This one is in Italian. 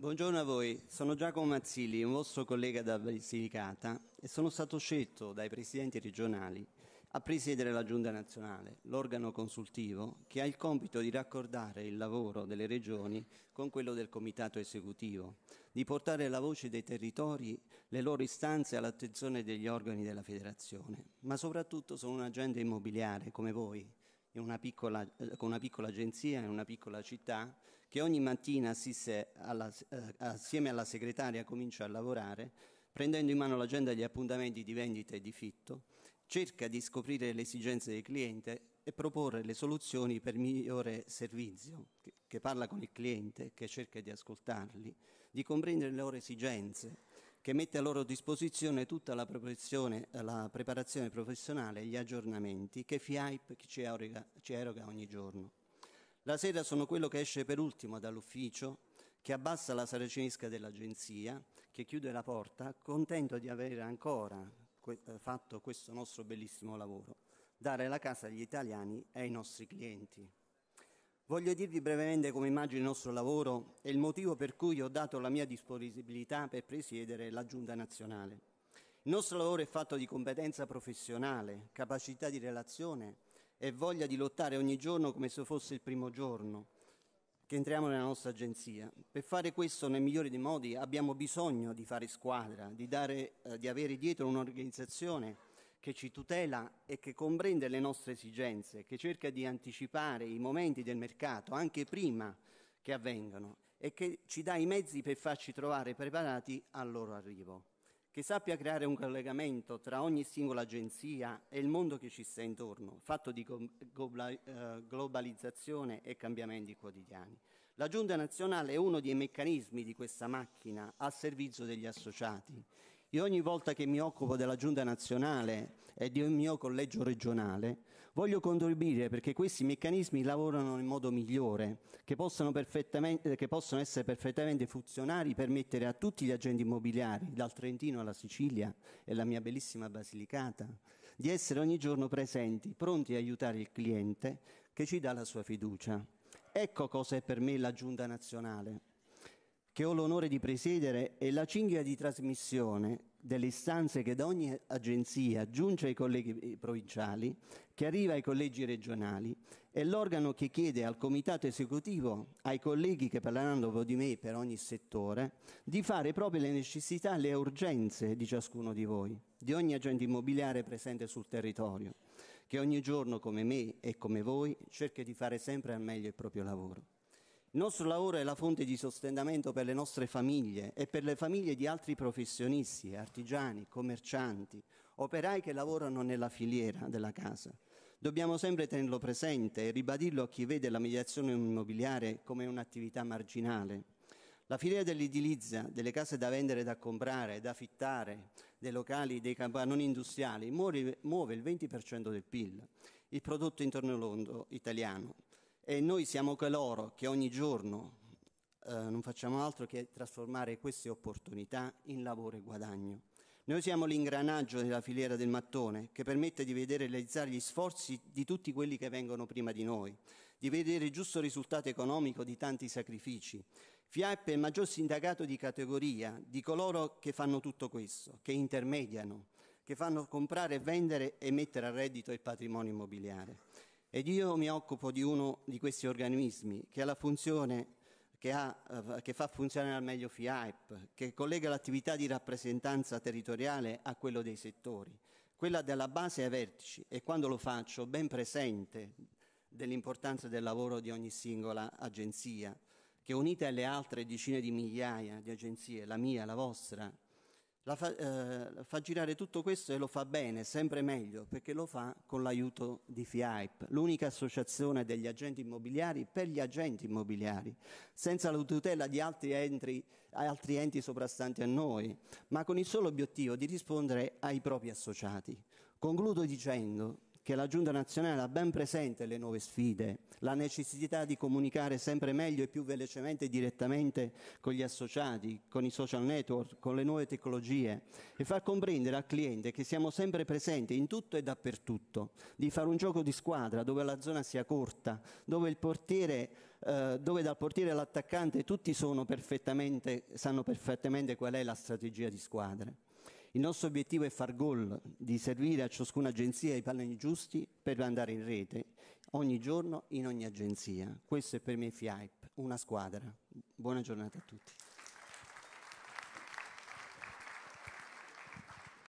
Buongiorno a voi, sono Giacomo Mazzilli, un vostro collega da Basilicata e sono stato scelto dai presidenti regionali a presiedere la Giunta nazionale, l'organo consultivo che ha il compito di raccordare il lavoro delle regioni con quello del comitato esecutivo, di portare la voce dei territori, le loro istanze all'attenzione degli organi della federazione, ma soprattutto sono un agente immobiliare come voi, una piccola, eh, con una piccola agenzia in una piccola città che ogni mattina alla, eh, assieme alla segretaria comincia a lavorare prendendo in mano l'agenda degli appuntamenti di vendita e di fitto, cerca di scoprire le esigenze del cliente e proporre le soluzioni per migliore servizio, che, che parla con il cliente, che cerca di ascoltarli, di comprendere le loro esigenze, che mette a loro disposizione tutta la, la preparazione professionale e gli aggiornamenti che FIAIP ci eroga, ci eroga ogni giorno. La sera sono quello che esce per ultimo dall'ufficio, che abbassa la saracinesca dell'agenzia, che chiude la porta, contento di avere ancora eh, fatto questo nostro bellissimo lavoro, dare la casa agli italiani e ai nostri clienti. Voglio dirvi brevemente come immagino il nostro lavoro e il motivo per cui ho dato la mia disponibilità per presiedere la Giunta nazionale. Il nostro lavoro è fatto di competenza professionale, capacità di relazione e voglia di lottare ogni giorno come se fosse il primo giorno che entriamo nella nostra agenzia. Per fare questo nel migliore dei modi abbiamo bisogno di fare squadra, di, dare, eh, di avere dietro un'organizzazione che ci tutela e che comprende le nostre esigenze, che cerca di anticipare i momenti del mercato anche prima che avvengano e che ci dà i mezzi per farci trovare preparati al loro arrivo, che sappia creare un collegamento tra ogni singola agenzia e il mondo che ci sta intorno, fatto di eh, globalizzazione e cambiamenti quotidiani. La Giunta nazionale è uno dei meccanismi di questa macchina a servizio degli associati. Io ogni volta che mi occupo della Giunta nazionale e di un mio collegio regionale voglio contribuire perché questi meccanismi lavorano in modo migliore, che possono, che possono essere perfettamente funzionali per permettere a tutti gli agenti immobiliari, dal Trentino alla Sicilia e la mia bellissima Basilicata, di essere ogni giorno presenti, pronti a aiutare il cliente che ci dà la sua fiducia. Ecco cosa è per me la Giunta nazionale che ho l'onore di presiedere è la cinghia di trasmissione delle istanze che da ogni agenzia giunge ai colleghi provinciali, che arriva ai collegi regionali, è l'organo che chiede al comitato esecutivo, ai colleghi che parleranno dopo di me per ogni settore, di fare proprio le necessità e le urgenze di ciascuno di voi, di ogni agente immobiliare presente sul territorio, che ogni giorno, come me e come voi, cerca di fare sempre al meglio il proprio lavoro. Il nostro lavoro è la fonte di sostentamento per le nostre famiglie e per le famiglie di altri professionisti, artigiani, commercianti, operai che lavorano nella filiera della casa. Dobbiamo sempre tenerlo presente e ribadirlo a chi vede la mediazione immobiliare come un'attività marginale. La filiera dell'edilizia, delle case da vendere e da comprare, da affittare, dei locali, dei capannoni industriali, muove il 20% del PIL, il prodotto interno lordo italiano e noi siamo coloro che ogni giorno eh, non facciamo altro che trasformare queste opportunità in lavoro e guadagno. Noi siamo l'ingranaggio della filiera del mattone che permette di vedere realizzare gli sforzi di tutti quelli che vengono prima di noi, di vedere il giusto risultato economico di tanti sacrifici. FIAP è il maggior sindacato di categoria di coloro che fanno tutto questo, che intermediano, che fanno comprare, vendere e mettere a reddito il patrimonio immobiliare. Ed io mi occupo di uno di questi organismi che ha la funzione che, ha, eh, che, fa funzionare al meglio FIAIP, che collega l'attività di rappresentanza territoriale a quello dei settori, quella della base ai vertici e quando lo faccio ben presente dell'importanza del lavoro di ogni singola agenzia, che unite alle altre decine di migliaia di agenzie, la mia, la vostra, la fa, eh, fa, girare tutto questo e lo fa bene, sempre meglio, perché lo fa con l'aiuto di FIAIP, l'unica associazione degli agenti immobiliari per gli agenti immobiliari, senza la tutela di altri enti, altri enti soprastanti a noi, ma con il solo obiettivo di rispondere ai propri associati. Concludo dicendo che la Giunta nazionale ha ben presente le nuove sfide, la necessità di comunicare sempre meglio e più velocemente e direttamente con gli associati, con i social network, con le nuove tecnologie e far comprendere al cliente che siamo sempre presenti in tutto e dappertutto, di fare un gioco di squadra dove la zona sia corta, dove, portiere, eh, dove dal portiere all'attaccante tutti perfettamente, sanno perfettamente qual è la strategia di squadra. Il nostro obiettivo è far gol, di servire a ciascuna agenzia i palloni giusti per andare in rete ogni giorno in ogni agenzia. Questo è per me FIAIP, una squadra. Buona giornata a tutti.